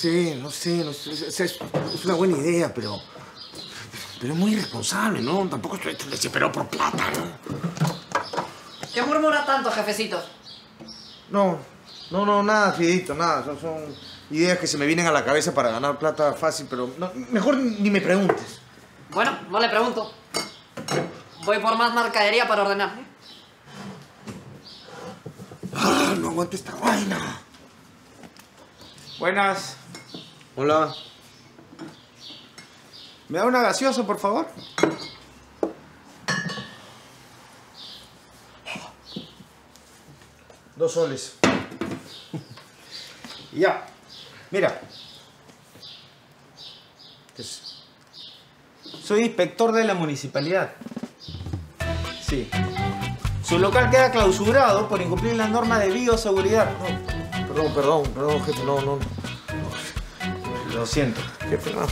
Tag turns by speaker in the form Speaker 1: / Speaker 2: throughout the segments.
Speaker 1: sé, no sé, no sé. O sea, es, es una buena idea, pero... Pero es muy irresponsable, ¿no? Tampoco estoy desesperado por plata, ¿no?
Speaker 2: ¿Qué murmura tanto, jefecito?
Speaker 1: No, no, no, nada, Fiedito, nada. Son, son ideas que se me vienen a la cabeza para ganar plata fácil, pero no, mejor ni me preguntes.
Speaker 2: Bueno, no le pregunto. Voy por más mercadería para ordenar.
Speaker 1: Ah, no aguanto esta vaina.
Speaker 3: Buenas.
Speaker 1: Hola.
Speaker 3: ¿Me da una gaseosa, por favor?
Speaker 1: Dos soles. ya. Mira.
Speaker 3: Soy inspector de la municipalidad. Sí. Su local queda clausurado por incumplir la norma de bioseguridad.
Speaker 1: Perdón, perdón, perdón, jefe, no, no.
Speaker 3: Lo siento.
Speaker 1: Jefe, jefe.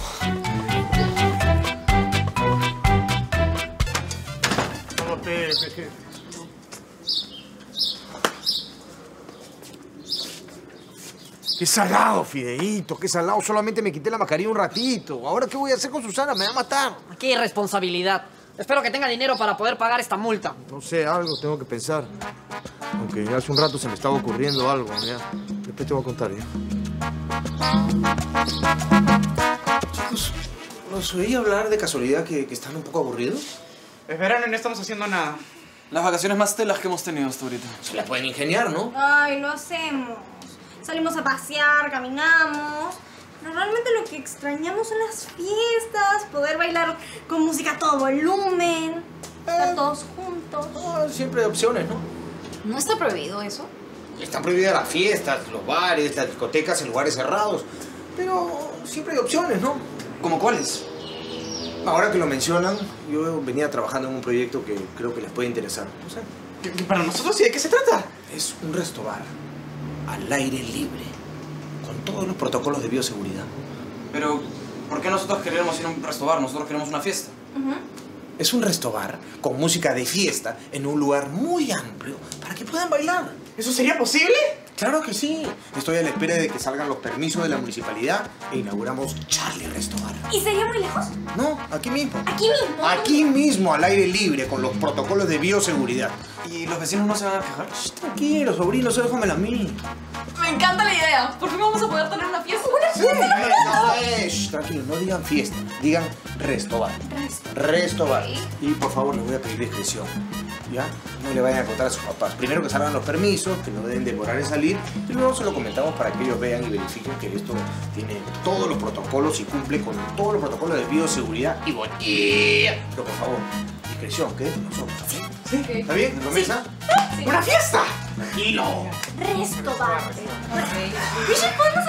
Speaker 1: Qué salado, Fideíto, qué salado. Solamente me quité la mascarilla un ratito. ¿Ahora qué voy a hacer con Susana? Me va a matar.
Speaker 2: Qué irresponsabilidad. Espero que tenga dinero para poder pagar esta multa.
Speaker 1: No sé, algo tengo que pensar. Aunque hace un rato se me estaba ocurriendo algo, ya. Después te voy a contar, ya. Chicos, ¿nos oí hablar de casualidad que, que están un poco aburridos?
Speaker 3: Es verano y no estamos haciendo nada.
Speaker 4: Las vacaciones más telas que hemos tenido hasta ahorita.
Speaker 1: Se las pueden ingeniar, ¿no?
Speaker 5: Ay, lo hacemos. Salimos a pasear, caminamos. Pero realmente lo que extrañamos son las fiestas, poder bailar con música a todo volumen, estar todos juntos.
Speaker 1: Ah, siempre hay opciones, ¿no?
Speaker 5: ¿No está prohibido eso?
Speaker 1: Están prohibidas las fiestas, los bares, las discotecas en lugares cerrados. Pero siempre hay opciones, ¿no?
Speaker 4: ¿Cómo cuáles?
Speaker 1: Ahora que lo mencionan, yo venía trabajando en un proyecto que creo que les puede interesar. O sea,
Speaker 3: ¿Qué- qué ¿Para nosotros? ¿Y de qué se trata?
Speaker 1: es un restobar al aire libre, con todos los protocolos de bioseguridad.
Speaker 4: Pero, ¿por qué nosotros queremos ir a un restobar? Nosotros queremos una fiesta.
Speaker 1: Es un restobar con música de fiesta en un lugar muy amplio para que puedan bailar.
Speaker 3: ¿Eso sería posible?
Speaker 1: Claro que sí. Estoy a la espera de que salgan los permisos de la municipalidad e inauguramos Charlie Restobar.
Speaker 5: ¿Y sería muy lejos?
Speaker 1: No, aquí mismo.
Speaker 5: Aquí mismo.
Speaker 1: Aquí mismo, al aire libre, con los protocolos de bioseguridad.
Speaker 4: ¿Y los vecinos no se van a quejar?
Speaker 1: Shh, Tranquilo, sobrino, solo déjamela a mí.
Speaker 5: Me encanta la idea. Por
Speaker 1: shh, tranquilo, no digan fiesta, digan restobar. Restobar. Y por favor, les voy a pedir discreción. ¿Ya? No le vayan a contar a sus papás. Primero que salgan los permisos, que no deben demorar en salir, y luego se lo comentamos para que ellos vean y verifiquen que esto tiene todos los protocolos y cumple con todos los protocolos de bioseguridad y botella. Pero por favor, discreción, que nosotros. ¿Sí? ¿Está bien? ¿Comienza?
Speaker 3: ¡Una fiesta!
Speaker 1: Tranquilo.
Speaker 5: Resto, padre. ¿Y ya cuándo